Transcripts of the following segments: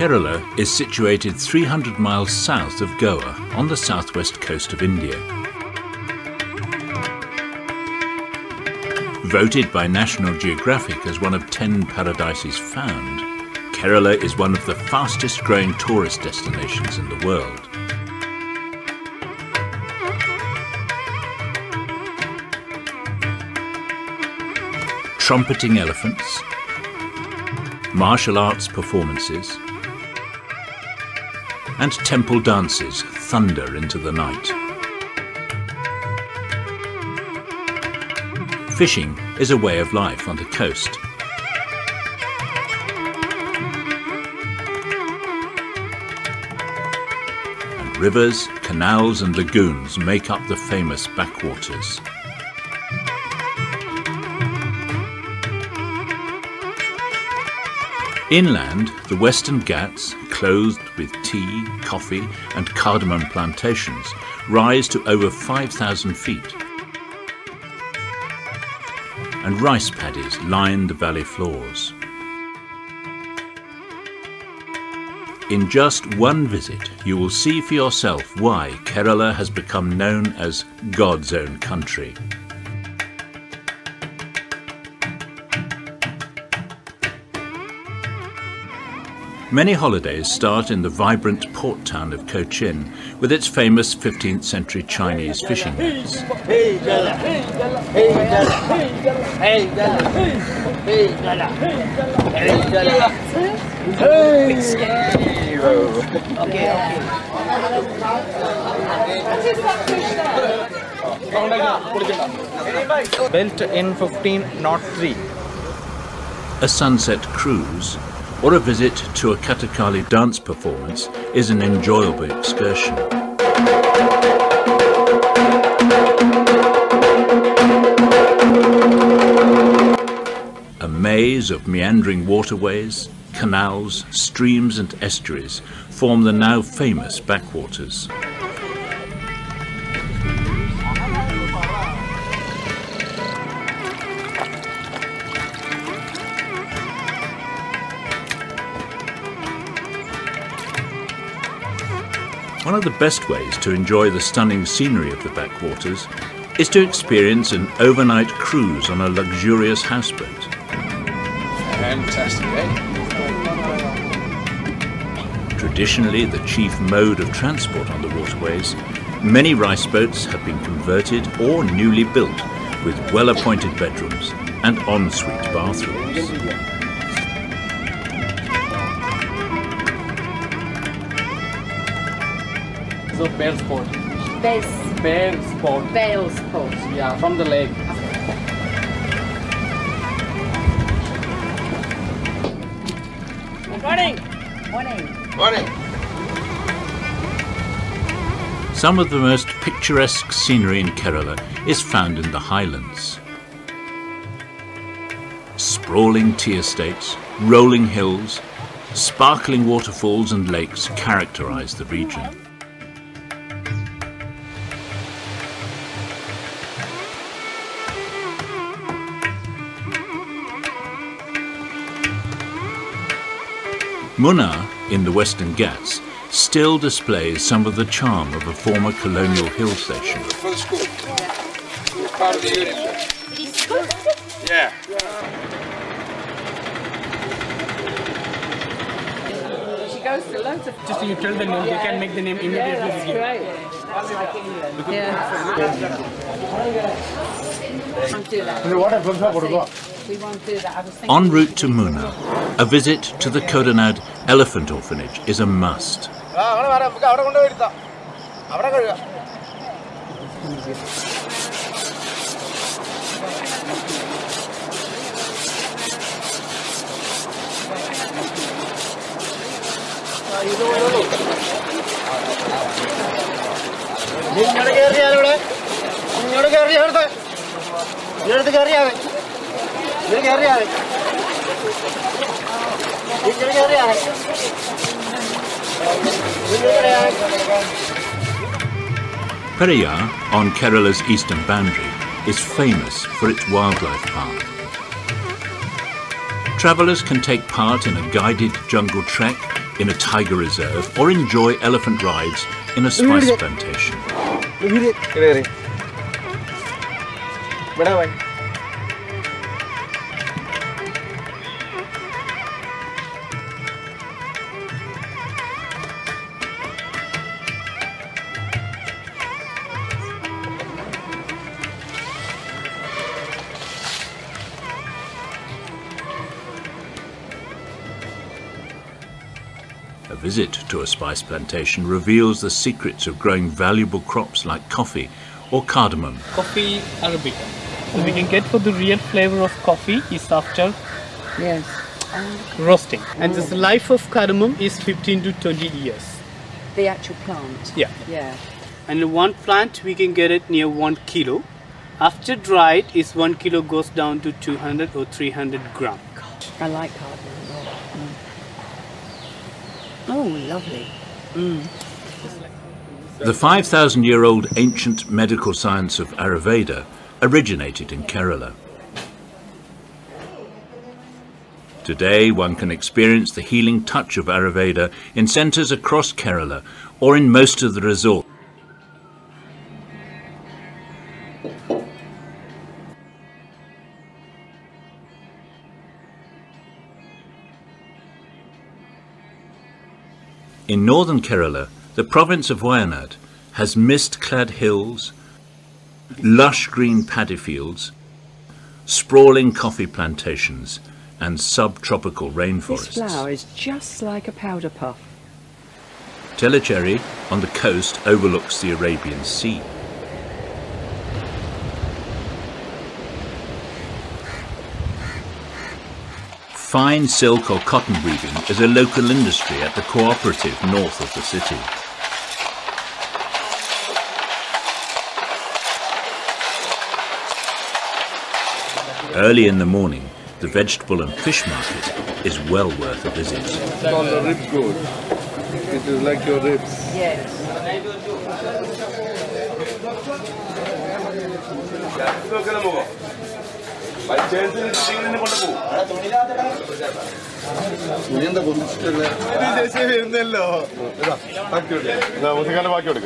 Kerala is situated 300 miles south of Goa on the southwest coast of India. Voted by National Geographic as one of 10 paradises found, Kerala is one of the fastest growing tourist destinations in the world. Trumpeting elephants, martial arts performances, and temple dances thunder into the night. Fishing is a way of life on the coast. And rivers, canals and lagoons make up the famous backwaters. Inland, the Western Ghats, clothed with tea, coffee and cardamom plantations, rise to over 5,000 feet. And rice paddies line the valley floors. In just one visit, you will see for yourself why Kerala has become known as God's own country. Many holidays start in the vibrant port town of Cochin with its famous 15th century Chinese fishing nets. Built in 1503. A sunset cruise or a visit to a Kathakali dance performance is an enjoyable excursion. A maze of meandering waterways, canals, streams and estuaries form the now famous backwaters. One of the best ways to enjoy the stunning scenery of the backwaters is to experience an overnight cruise on a luxurious houseboat. Fantastic, eh? Traditionally the chief mode of transport on the waterways, many rice boats have been converted or newly built with well-appointed bedrooms and ensuite bathrooms. So Bear Sport. Base, Bear Sport. Bales Port. Yeah, from the lake. Morning. Morning. Some of the most picturesque scenery in Kerala is found in the highlands. Sprawling tea estates, rolling hills, sparkling waterfalls and lakes characterize the region. Munnar, in the Western Ghats, still displays some of the charm of a former colonial hill station. For the school. It's part of the uniform. Yeah. She goes to loads of Just you tell the name, they can make the name immediately. That's begin. great. That's like England. Yeah. En route to Munnar, a visit to the Kodanad Elephant Orphanage is a must. Periyar, on Kerala's eastern boundary, is famous for its wildlife park. Travellers can take part in a guided jungle trek in a tiger reserve or enjoy elephant rides in a spice plantation. Visit to a spice plantation reveals the secrets of growing valuable crops like coffee or cardamom. Coffee Arabica. So we can get for the real flavor of coffee is after Yes. roasting. And this life of cardamom is 15 to 20 years. The actual plant. Yeah. Yeah. And one plant we can get it near one kilo. After dried, is one kilo goes down to 200 or 300 gram. I like cardamom. Mm. Oh, lovely. The 5,000 year old ancient medical science of Ayurveda originated in Kerala. Today, one can experience the healing touch of Ayurveda in centres across Kerala or in most of the resorts. In northern Kerala, the province of Wayanad has mist-clad hills, lush green paddy fields, sprawling coffee plantations, and subtropical rainforests. This flower is just like a powder puff. Tellicherry on the coast overlooks the Arabian Sea. Fine silk or cotton weaving is a local industry at the cooperative north of the city. Early in the morning, the vegetable and fish market is well worth a visit. It's called the rib good. It is like your ribs. Yes.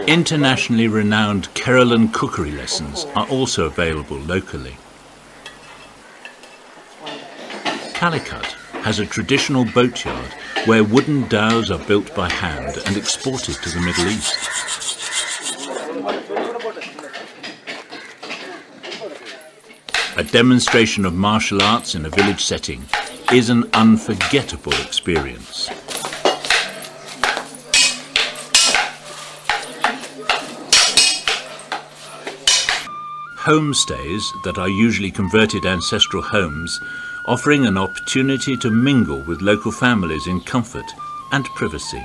Internationally renowned Kerala cookery lessons are also available locally. Calicut has a traditional boatyard where wooden dhows are built by hand and exported to the Middle East. A demonstration of martial arts in a village setting is an unforgettable experience. homestays that are usually converted ancestral homes, offering an opportunity to mingle with local families in comfort and privacy.